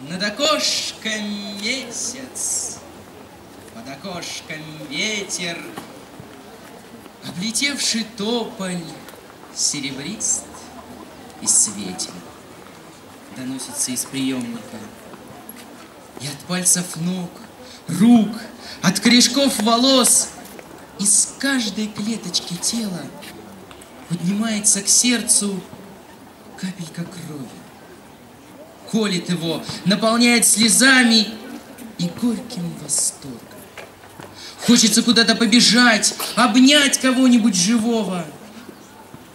Над окошком месяц, под окошком ветер, Облетевший тополь серебрист и светен Доносится из приемника. И от пальцев ног, рук, от корешков волос Из каждой клеточки тела Поднимается к сердцу капелька крови колет его, наполняет слезами и горьким восторгом. Хочется куда-то побежать, обнять кого-нибудь живого,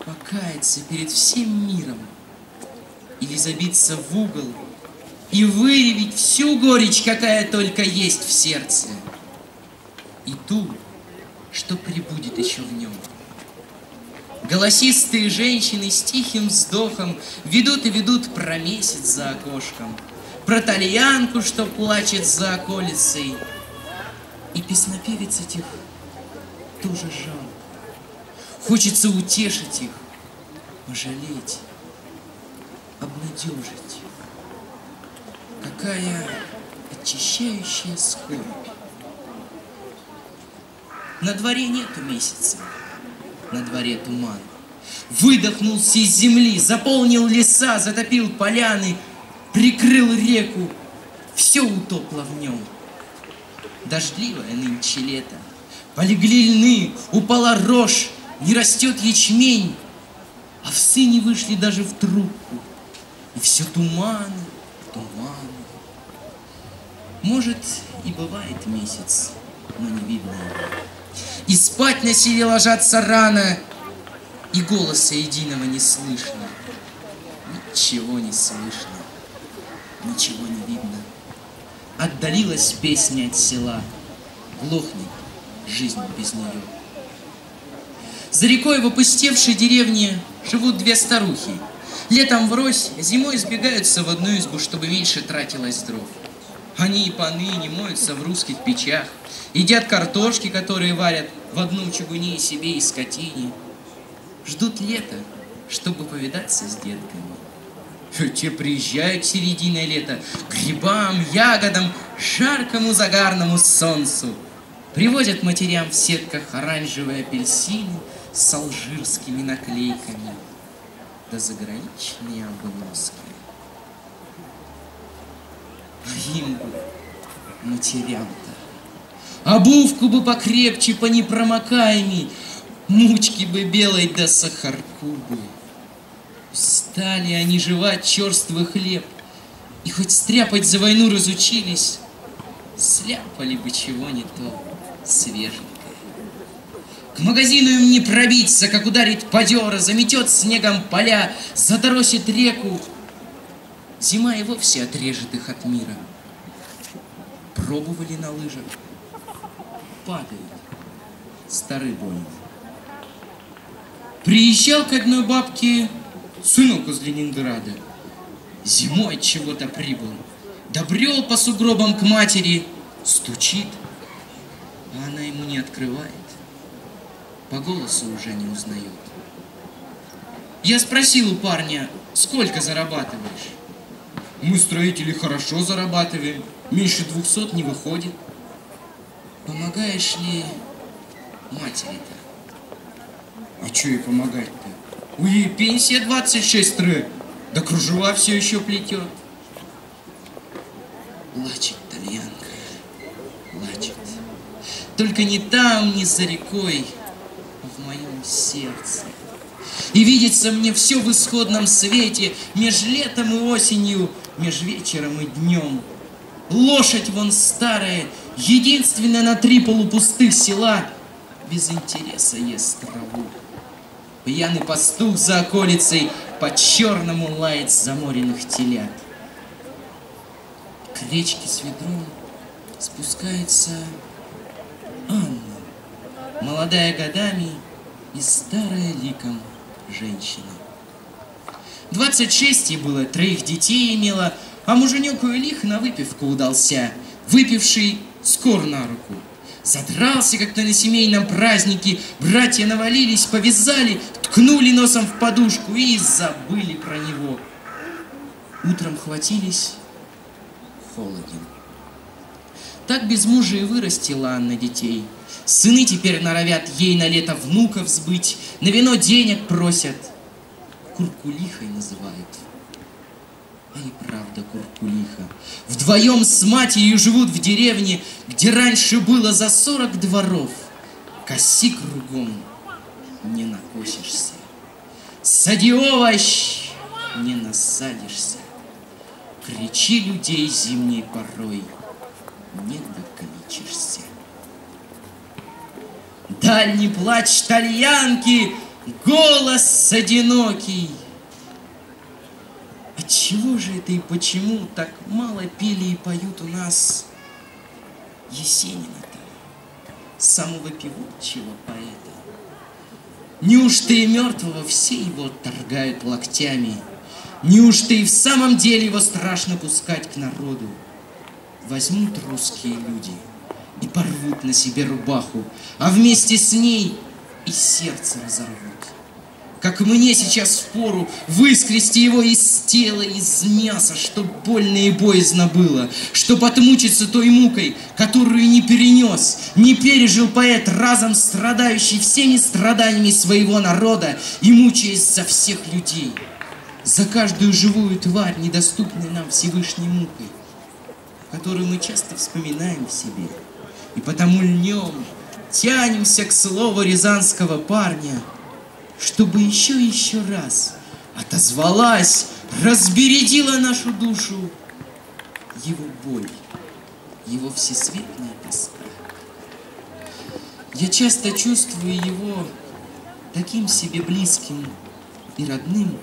покаяться перед всем миром или забиться в угол и выявить всю горечь, какая только есть в сердце, и ту, что прибудет еще в нем. Голосистые женщины с тихим вздохом ведут и ведут про месяц за окошком, про тальянку, что плачет за околицей. И песнопевец этих тоже жал. Хочется утешить их, пожалеть, обнадежить. Какая очищающая скорбь. На дворе нету месяца на дворе туман. Выдохнулся из земли, заполнил леса, затопил поляны, прикрыл реку, все утопло в нем. Дождливое нынче лето, полегли льны, упала рожь, не растет ячмень, овсы не вышли даже в трубку, и все туманы, туманы. Может, и бывает месяц, но не видно его. И спать на силе ложатся рано, и голоса единого не слышно. Ничего не слышно, ничего не видно. Отдалилась песня от села, глохнет жизнь без нее. За рекой в опустевшей деревне живут две старухи. Летом врозь, зимой сбегаются в одну избу, чтобы меньше тратилось дров. Они и поныне моются в русских печах, едят картошки, которые варят в одном чугуне и себе, и скотине. Ждут лета, чтобы повидаться с детками. Те приезжают в середине лета к грибам, ягодам, жаркому загарному солнцу. Привозят матерям в сетках оранжевые апельсины с алжирскими наклейками, да заграничные обноски. Бы, матерям-то, Обувку бы покрепче, по непромокаемой, Мучки бы белой да сахарку бы. Стали они жевать черствый хлеб, И хоть стряпать за войну разучились, Сляпали бы чего не то свеженькое. К магазину им не пробиться, как ударит подера, Заметет снегом поля, заторосит реку. Зима и вовсе отрежет их от мира. Пробовали на лыжах, падает, старый больный. Приезжал к одной бабке сынок из Ленинграда. Зимой от чего-то прибыл. Добрел по сугробам к матери, стучит, а она ему не открывает. По голосу уже не узнает. Я спросил у парня, сколько зарабатываешь? Мы, строители, хорошо зарабатываем, меньше двухсот не выходит. Помогаешь ли матери-то? А что ей помогать-то? У ей пенсия 26 трек, да кружева все еще плетет. Плачет тальянка, плачет. Только не там, не за рекой, а в моем сердце. И видится мне все в исходном свете, меж летом и осенью, меж вечером и днем. Лошадь вон старая, единственная на три полупустых села, без интереса ест траву. Пьяный пастух за околицей по-черному лает заморенных телят. К речке с ведром спускается Анна, молодая годами и старая ликом женщина. Двадцать шесть ей было, троих детей имела, а муженек у лих на выпивку удался, выпивший скор на руку. Задрался как-то на семейном празднике, братья навалились, повязали, ткнули носом в подушку и забыли про него. Утром хватились, холоден. Так без мужа и вырастила Анна детей. Сыны теперь норовят ей на лето внуков сбыть, на вино денег просят. Куркулихой называют. А и правда Куркулиха. Вдвоем с матерью живут в деревне, где раньше было за сорок дворов. Коси кругом, не накосишься. Сади овощ, не насадишься. Кричи людей зимней порой, не доколичишься. Дальний плач тальянки, голос одинокий. Отчего же это и почему так мало пели и поют у нас Есенина-то, самого певучего поэта? Неужто и мертвого все его торгают локтями? Неужто и в самом деле его страшно пускать к народу? Возьмут русские люди и порвут на себе рубаху, а вместе с ней и сердце разорвут. Как мне сейчас в пору выскрести его из тела, из мяса, чтоб больно и боязно было, чтоб отмучиться той мукой, которую не перенес, не пережил поэт, разом страдающий всеми страданиями своего народа и мучаясь за всех людей, за каждую живую тварь, недоступной нам Всевышней мукой, которую мы часто вспоминаем в себе, и потому льнем, тянемся к слову рязанского парня — чтобы еще еще раз отозвалась, разбередила нашу душу его боль, его всесветная тоска. Я часто чувствую его таким себе близким и родным,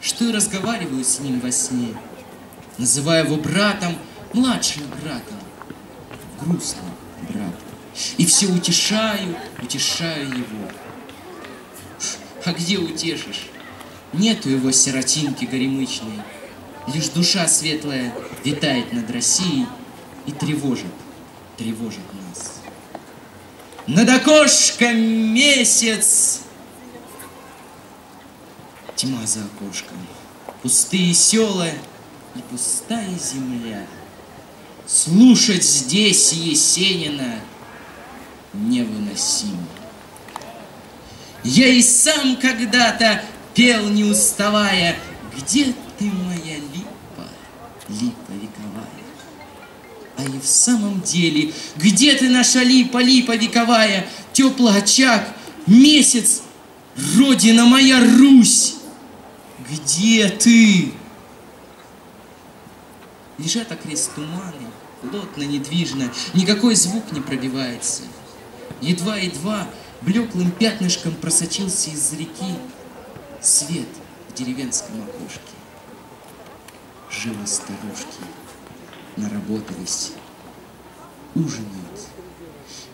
что и разговариваю с ним во сне, называя его братом, младшим братом, грустным братом. И все утешаю, утешаю его. А где утешишь? Нету его сиротинки горемычной. Лишь душа светлая витает над Россией и тревожит, тревожит нас. Над окошком месяц, тьма за окошком, пустые села и пустая земля. Слушать здесь Есенина невыносимо. Я и сам когда-то пел, не уставая, Где ты, моя липа, липа вековая? А и в самом деле, где ты, наша липа, липа вековая, Теплый очаг, месяц, Родина моя Русь? Где ты? Лежат окрест туманы, плотно, недвижно, Никакой звук не пробивается. Едва-едва Блеклым пятнышком просочился из реки свет в деревенском окошке. Живы старушки, наработались, ужинают.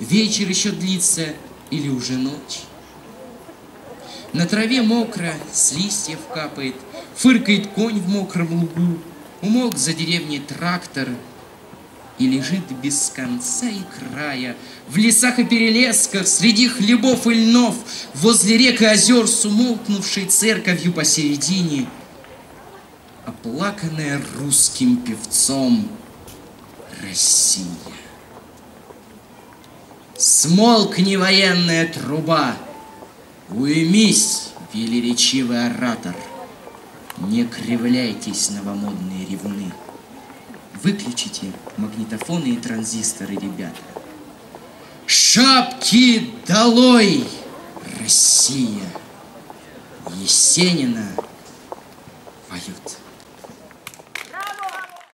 Вечер еще длится или уже ночь. На траве мокро, с листьев капает, Фыркает конь в мокром лугу, Умолк за деревней трактор — и лежит без конца и края в лесах и перелесках, среди хлебов и льнов, возле рек и озер с умолкнувшей церковью посередине, оплаканная русским певцом Россия. Смолкни военная труба, уймись, велеречивый оратор, не кривляйтесь, новомодные ревны. Выключите магнитофоны и транзисторы, ребята. Шапки долой, Россия! Есенина